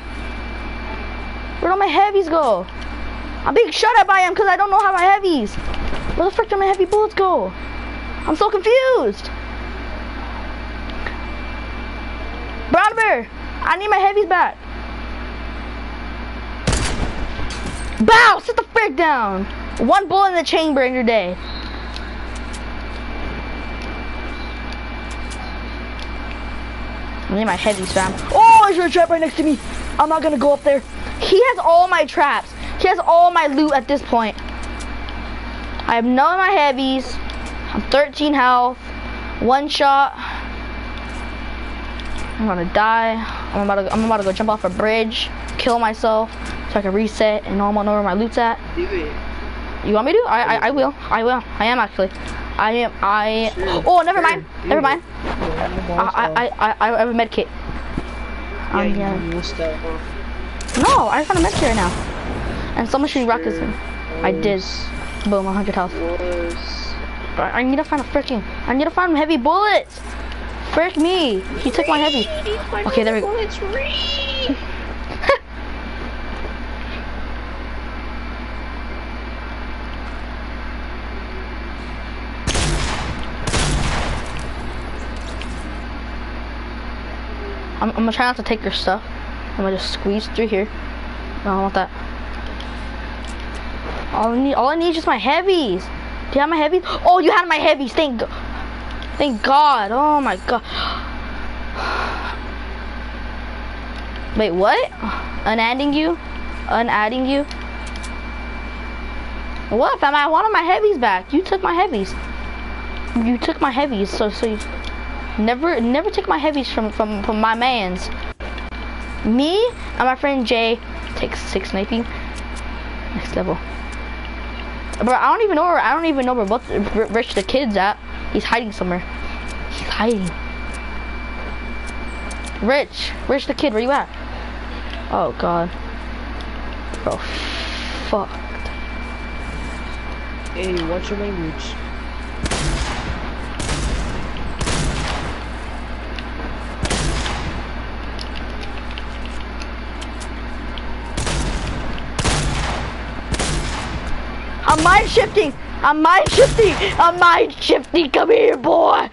Where'd all my heavies go? I'm being shot at by him because I don't know how my heavies. Where the frick did my heavy bullets go? I'm so confused. Brown Bear, I need my heavies back. Bow! Sit the frick down. One bullet in the chamber and you're dead. I need my heavies, fam. Oh, there's a trap right next to me. I'm not gonna go up there. He has all my traps. He has all my loot at this point. I have none of my heavies. I'm 13 health. One shot. I'm gonna die. I'm about to, I'm about to go jump off a bridge, kill myself, so I can reset and know I'm know where my loot's at. Do it. You want me to? I, I, I will. I will. I am actually. I am. I. Oh, never mind. Never mind. I, I, I, I have a med kit. Yeah, Um, yeah. missed that, huh? No, I found a med kit right now. And someone shooting rockets. in. I did. Boom, 100 health. I I need to find a freaking. I need to find heavy bullets. Frick me. He took my heavy. Okay, there we go. I'm, gonna try not to take your stuff. I'm gonna just squeeze through here. No, I don't want that. All I need, all I need is just my heavies. Do you have my heavies? Oh, you had my heavies. Thank, thank God. Oh my God. Wait, what? Unadding you? Unadding you? What? I wanted my heavies back. You took my heavies. You took my heavies, so so you never never take my heavies from from from my man's. Me and my friend Jay takes six sniping. Next level. Bro, I don't even know where I don't even know where both Rich the kid's at. He's hiding somewhere. He's hiding. Rich, Rich the kid, where you at? Oh God. Bro, fuck. Hey, what's your language? I'm mind shifting. I'm mind shifting. I'm mind shifting. Come here, boy.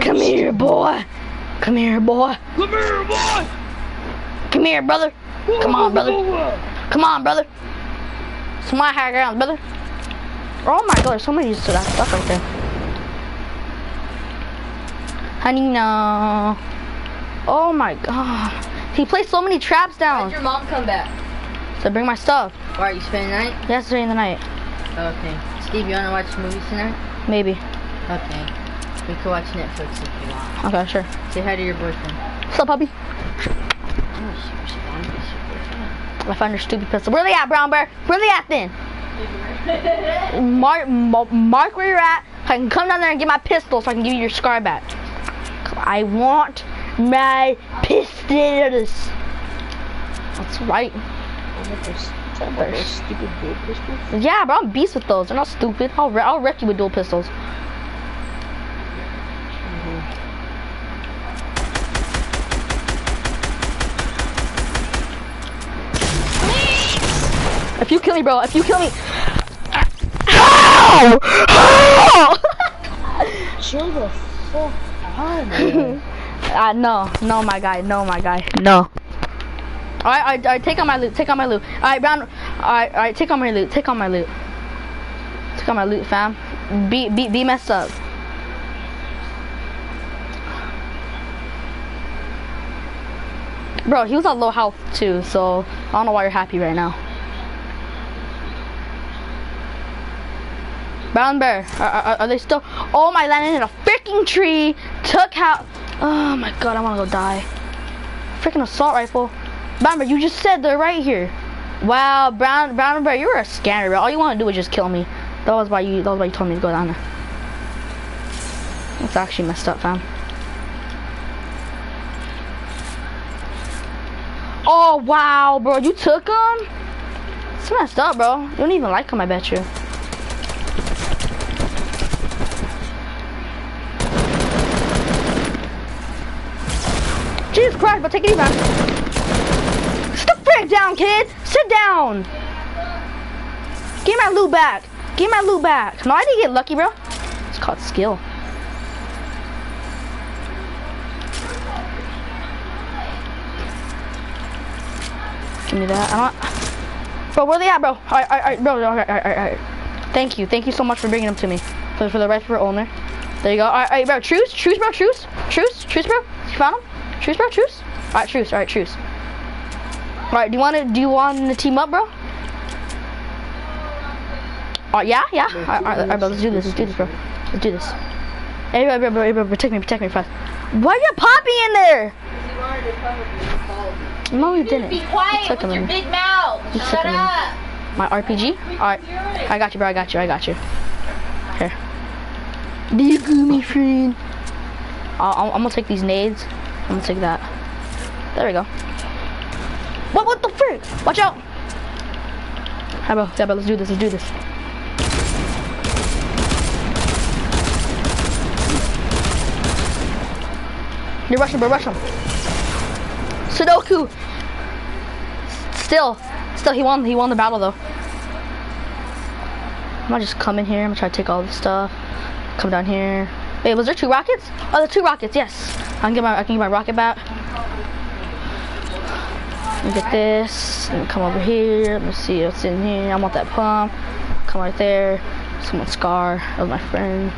Come here, boy. Come here, boy. Come here, boy! Come here, brother. Come on, brother. Come on, brother. It's my high ground, brother. Oh my god, there's so many used to that stuff right there. Honey, no. Oh my god. He placed so many traps When'd your mom come back? So bring my stuff. Why are you spending the night? Yesterday in the night. Okay. Steve, you wanna watch movies tonight? Maybe. Okay. We could watch Netflix if you want. Okay, sure. Say hi to your boyfriend. What's up, puppy? Oh, she, she wanted to be your boyfriend. I found your stupid pistol. Where they at, Brown Bear? Where they at then? Mark, mark where you're at. I can come down there and get my pistol so I can give you your scar back. I want my pistols. That's right. Stupid dual pistols? Yeah, bro, I'm beast with those. They're not stupid. I'll, re I'll wreck you with dual pistols. If you kill me, bro, if you kill me. Ow! Ow! Chill the fuck out, man. uh, no, no, my guy, no, my guy, no. All right, all right, all right, take on my loot, take on my loot. All right, Brown, all right, all right, take on my loot, take on my loot. Take on my loot, fam. Be, be, be messed up. Bro, he was at low health too, so I don't know why you're happy right now. Brown bear, are, are, are they still? Oh my, landed in a freaking tree. Took out. Oh my god, I wanna go die. Freaking assault rifle. Brown bear, you just said they're right here. Wow, brown brown bear, you're a scammer. Bro. All you wanna do is just kill me. That was why you. That was why you told me to go down there. That's actually messed up, fam. Oh wow, bro, you took him? It's messed up, bro. You don't even like him, I bet you. Jesus Christ, but take it easy, Sit down, kid. Sit down. Give my loot back. Give my loot back. No, I didn't get lucky, bro. It's called skill. Give me that. I don't. Bro, where they at, bro? Alright, alright, bro. Alright, alright, alright. Thank you. Thank you so much for bringing them to me. For, for the rifle owner. There you go. Alright, alright, bro. Truce, truce, bro. Truce, truce, truce, bro. You found him? Truce, bro. Truce. Alright, truce. Alright, truce. Alright, do you want to? Do you want to team up, bro? Oh yeah, yeah. Alright, alright, alright, bro. Let's do this. Let's do this, bro. Let's do this. Hey, bro, bro, bro, bro, protect me, protect me, fast. Why are you poppy in there? No, you didn't. Be quiet with your big mouth. Shut took him in. up. My RPG? Alright. I got you, bro. I got you. I got you. Here. Do you give friend? I'll, I'm gonna take these nades. I'm gonna take that. There we go. What? What the frick? Watch out! Hi, bro. Yeah, bro. Let's do this. Let's do this. You're rushing, bro. Rush him. Sudoku. Still, still, he won. He won the battle though. I'm gonna just come in here. I'm gonna try to take all this stuff. Come down here. Wait, was there two rockets? Oh, there's two rockets. Yes. I can get my. I can get my rocket back. Get this. And come over here. Let me see what's in here. I want that pump. Come right there. Someone scar. of my friend.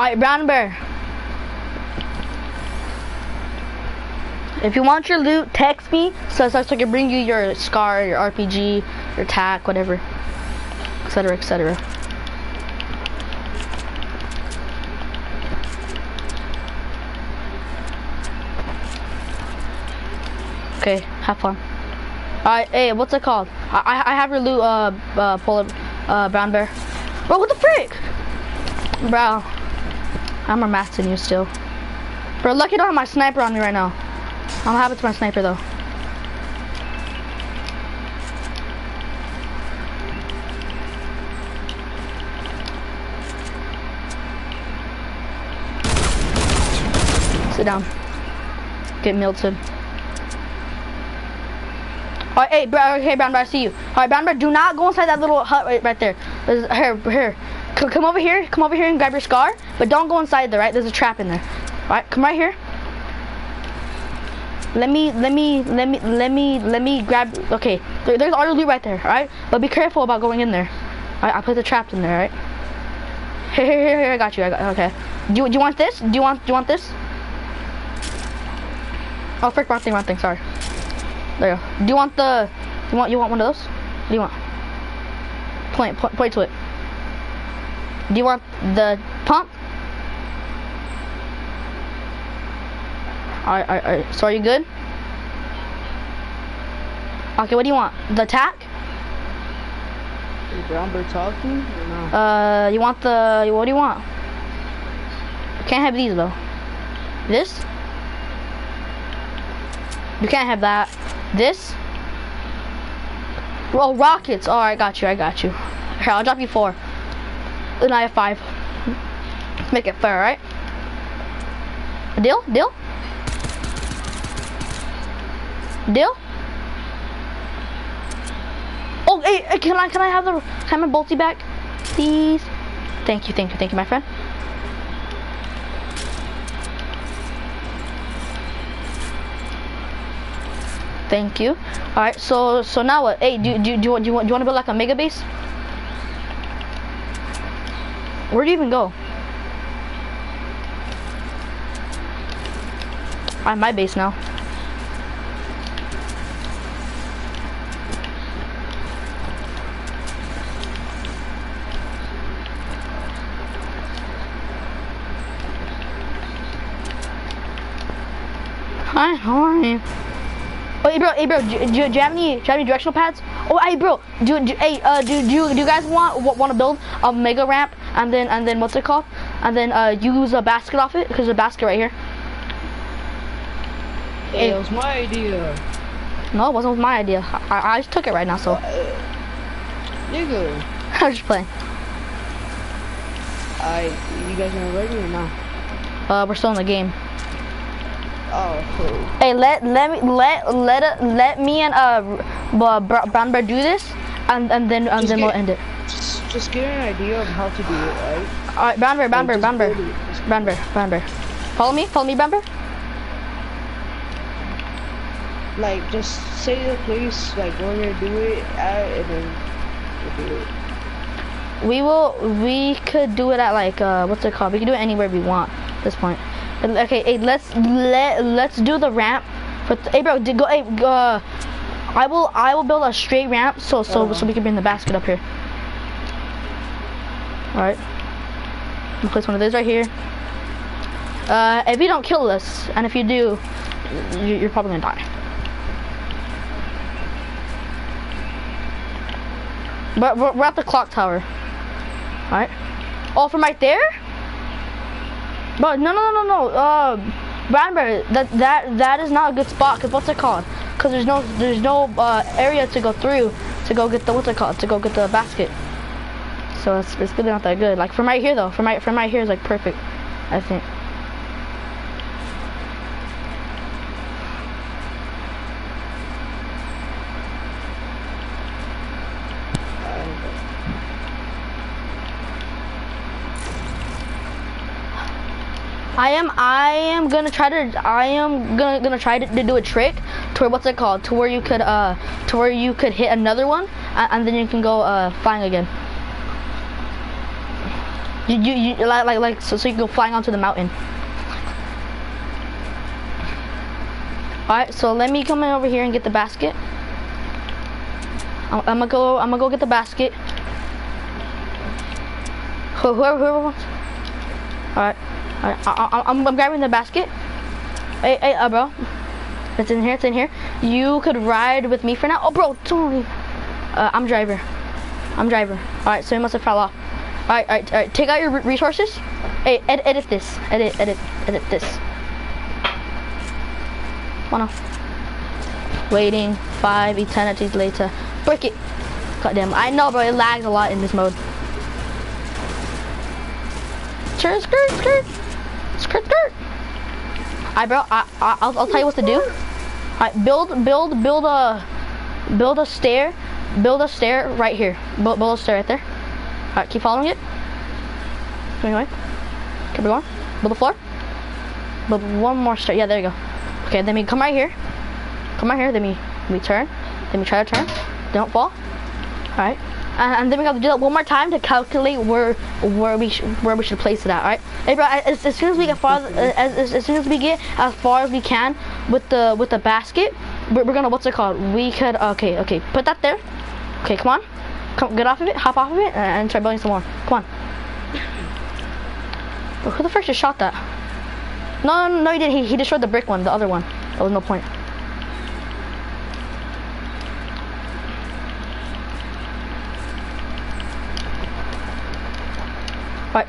Alright, Brown Bear. If you want your loot, text me so, so, so I can bring you your SCAR, your RPG, your TAC, whatever. Etc. Etc. Okay, have fun. Alright, hey, what's it called? I, I I have your loot, uh, uh, polar, uh, brown bear. Bro, what the frick? Bro, I'm max than you still. Bro, lucky I don't have my sniper on me right now. I'm happy to my sniper though. Sit down. Get melted. Alright, oh, hey, bro, okay, Brown I see you. Alright, Brown Bear, do not go inside that little hut right, right there. Here, here. Come over here, come over here and grab your scar, but don't go inside there, right? There's a trap in there. Alright, come right here. Let me, let me, let me, let me, let me grab, okay. There, there's all your loot right there, alright? But be careful about going in there. Alright, I put the trap in there, alright? Here, here, here, here, I got you, I got, okay. Do you, do you want this? Do you want, do you want this? Oh, frick, wrong thing, wrong thing, sorry. There you go. Do you want the? You want you want one of those? What do you want? Point point point to it. Do you want the pump? Alright, alright, alright. So are you good? Okay, what do you want? The attack? Is Bird talking or no? Uh, you want the, what do you want? You Can't have these though. This? You can't have that. This? Oh, rockets. Alright, I got you, I got you. Here, I'll drop you four. Then I have five. Let's make it fair, right? Deal? Deal? Deal? Oh, hey, hey, can I can I have the can I bolty back, please? Thank you, thank you, thank you, my friend. Thank you. All right, so so now what? Hey, do do do you want, do you want to build like a mega base? Where do you even go? I'm my base now. Hi, how are you? Oh, hey, bro, hey, bro, do, do, do you have any, do you have any directional pads? Oh, hey, bro, do, do hey, uh, do, do, do you guys want want to build a mega ramp and then and then what's it called? And then uh, use a basket off it because a basket right here. Hey, it was my idea. No, it wasn't my idea. I, I just took it right now, so Nigga. I was just playing. I, you guys are ready or not? Uh, we're still in the game. Oh, cool. Hey, let let me let let it, let me and uh Br- Br- Brown Bear do this, and and then and then we'll end it. Just, get an idea of how to do it, right? All right, Brown Bear, Brown Bear, Like, Brown Bear, just build it. Just- Brown Bear, Brown Bear. Follow me, follow me, Bear. Like, just say the place, like, where we're gonna do it at, and then we'll do it. We will. We could do it at like uh, what's it called? We can do it anywhere we want. At this point. Okay, hey, let's let let's do the ramp. Th- hey, bro, d- go. Hey, uh, I will. I will build a straight ramp so so so we can bring the basket up here. All right. I'm gonna place one of these right here. Uh, if you don't kill this, and if you do, you- you're probably gonna die. But we're, at the clock tower. Alright. Oh, from right there? But no, no, no, no, no. Uh, Branberry, that that that is not a good spot. Cause what's it called? Cause there's no there's no uh, area to go through to go get the what's it called? To go get the basket. So it's it's really not that good. Like from right here though, from right from right here is like perfect. I think. I am I am gonna try to I am gonna gonna try to, to do a trick to where what's it called to where you could uh to where you could hit another one and, and then you can go uh flying again. You you, you like like like so, so you go flying onto the mountain. Alright, so let me come in over here and get the basket. I'm, I'm gonna go I'm gonna go get the basket. Who- Whoever whoever wants. Alright. Alright, I, I, I'm, I'm grabbing the basket. Hey, hey, uh, bro. It's in here, it's in here. You could ride with me for now. Oh, bro, don't. Uh, I'm driver. I'm driver. Alright, so he must have fell off. Alright, alright, alright. Take out your resources. Hey, ed- edit this. Edit, edit, edit this. One off. Waiting. Five eternities later. Break it. Goddamn. I know, bro. It lags a lot in this mode. Skirt, skirt, skirt. Skirt, skirt. Alright, bro. I, I, I'll, I'll tell you what to do. Alright, build, build, build a, build a stair, build a stair right here. Build, build a stair right there. Alright, keep following it. Going. Keep going. Build the floor. Build one more stair. Yeah, there you go. Okay, then we come right here. Come right here. Then we, we turn. Then we try to turn. Don't fall. Alright. And, and then we have to do that one more time to calculate where where we where we should place it at. Alright. Hey, bro. As, as soon as we get far, as, as, as soon as we get as far as we can with the with the basket, we're, we're gonna what's it called? We could okay okay put that there. Okay, come on. Come get off of it. Hop off of it and, try building some more. Come on. Bro, who the frick just shot that? No, no, no, he didn't. He, he destroyed the brick one, the other one. There was no point. Right.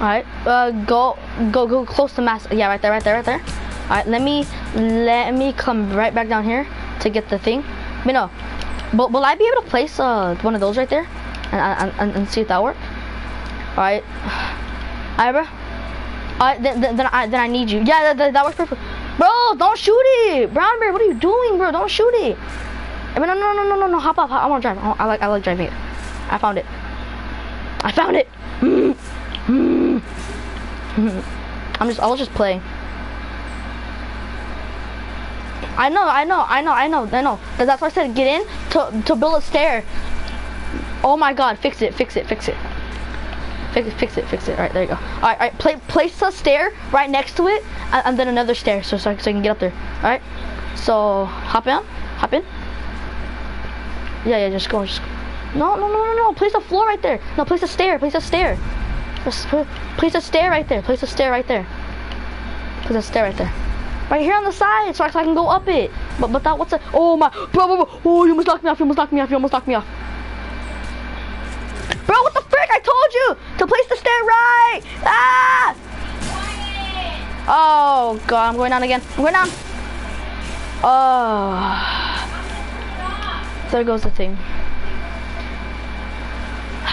Alright. Uh, go, go, go close to mass. Yeah, right there, right there, right there. Alright, let me, let me come right back down here to get the thing. But no, but will I be able to place uh one of those right there, and and, and see if that works? Alright. Alright, bro. Alright, then, then, then, I, then I need you. Yeah, that, that, that works perfect. Bro, don't shoot it! Brown Bear, what are you doing, bro? Don't shoot it! I mean, no, no, no, no, no, no, hop off. I want to drive. I, like, I like driving it. I found it. I found it! I'm just, I was just playing. I know, I know, I know, I know, I know. That's why I said get in to, to build a stair. Oh my god, fix it, fix it, fix it. Fix it, fix it, fix it. All right, there you go. All right, all right. Play, place a stair right next to it, and, and then another stair, so, so, so I can get up there. All right. So hop in, hop in. Yeah, yeah. Just go. Just no, no, no, no, no. Place a floor right there. No, place a stair. Place a stair. Place a stair right there. Place a stair right there. Place a stair right there. Right here on the side, so I, so I can go up it. But but that what's a? Oh my, bro, bro, bro. Oh, you almost knocked me off. You almost knocked me off. You almost knocked me off. Bro, what the frick? I told you to place the stair right. Ah! Oh god, I'm going down again. I'm going down. Oh. There goes the thing.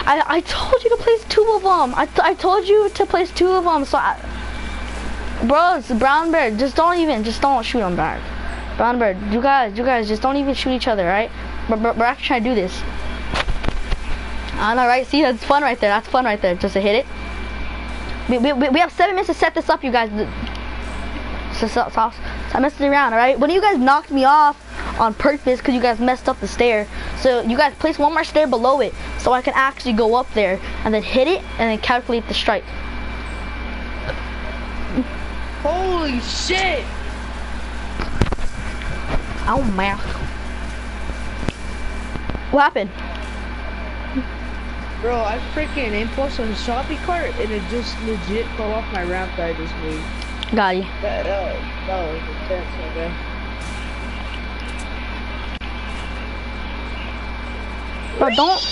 I, I told you to place two of them. I, I told you to place two of them. So, I, bro, it's the brown bear. Just don't even, just don't shoot him back. Brown bear, you guys, you guys, just don't even shoot each other, right? But we're, actually trying to do this. I know, right? See, that's fun right there. That's fun right there. Just to hit it. We, we, we have seven minutes to set this up, you guys. So, so, so, I messed around, alright? When you guys knocked me off on purpose because you guys messed up the stair. So you guys place one more stair below it so I can actually go up there and then hit it and then calculate the strike. Holy shit! Oh man. What happened? Bro, I freaking impulse on the shopping cart and it just legit fell off my ramp that I just made. Got you. That, that, was, that was intense, man. Bro, don't.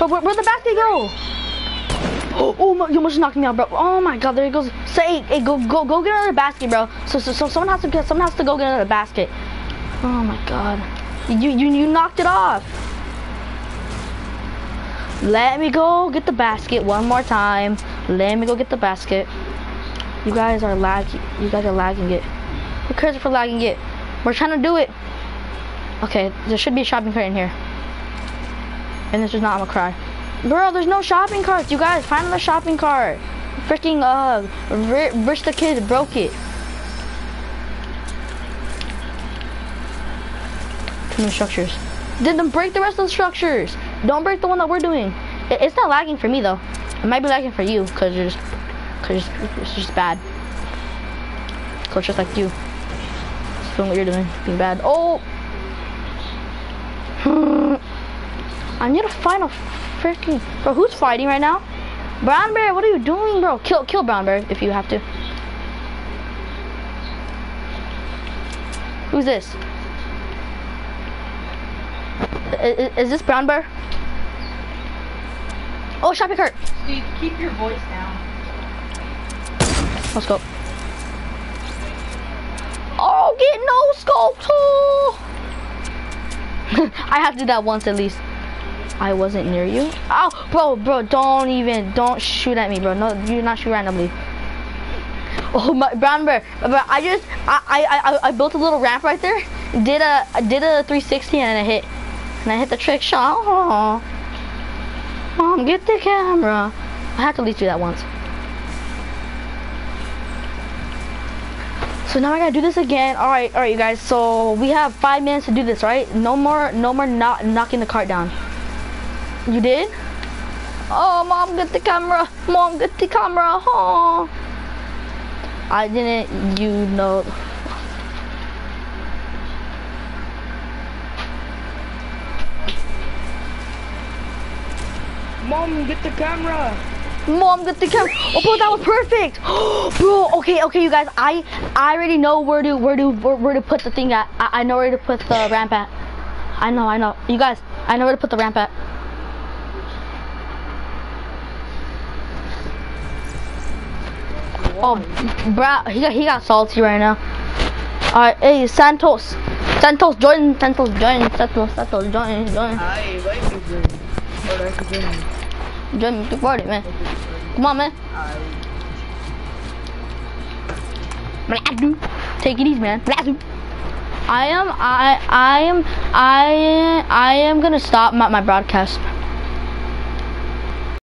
But where, where'd the basket go? Oh, oh my, you almost knocked me out, bro. Oh my god, there he goes. Say, hey, hey, go, go, go get another basket, bro. So, so, so someone has to get, someone has to go get another basket. Oh my god, you, you, you knocked it off. Let me go get the basket one more time. Let me go get the basket. You guys are lagging. You guys are lagging it. Who cares we're lagging it? We're trying to do it. Okay, there should be a shopping cart in here. And this is not, I'm gonna cry. Bro, there's no shopping carts, you guys. Find another shopping cart. Freaking, uh, Rich the Kid broke it. Too many structures. Didn't break the rest of the structures. Don't break the one that we're doing. It, it's not lagging for me, though. It might be lagging for you, because you're just, because it's just bad. It's just like you. Just doing what you're doing, being bad. Oh! I need to find a freaking bro. Who's fighting right now? Brown bear, what are you doing, bro? Kill, kill brown bear if you have to. Who's this? Is, is this brown bear? Oh, shopping cart. Steve, keep your voice down. Let's go. Oh, get no scope. Tool I have to do that once at least. I wasn't near you. Oh, bro, bro, don't even, don't shoot at me, bro. No, you not shoot randomly. Oh my, brown bear, but I just, I, I, I, I built a little ramp right there. Did a, did a 360 and I hit, and I hit the trick shot. Oh, mom, get the camera. I have to at least do that once. So now I gotta do this again. All right, all right, you guys. So we have five minutes to do this, right? No more, no more not knocking the cart down. You did? Oh, mom, get the camera. Mom, get the camera. Oh. I didn't, you know. Mom, get the camera. Mom, get the camera. Oh, bro, that was perfect. bro, okay, okay, you guys. I I already know where to where to where, where to put the thing at. I, I know where to put the ramp at. I know, I know. You guys, I know where to put the ramp at. Oh, bro, he got he got salty right now. Alright, hey Santos, Santos, join, Santos, join, Santos, Santos, join, join, join the party, man. Come on, man. Take it easy, man. I am, I, I am, I, I am gonna stop my, my broadcast.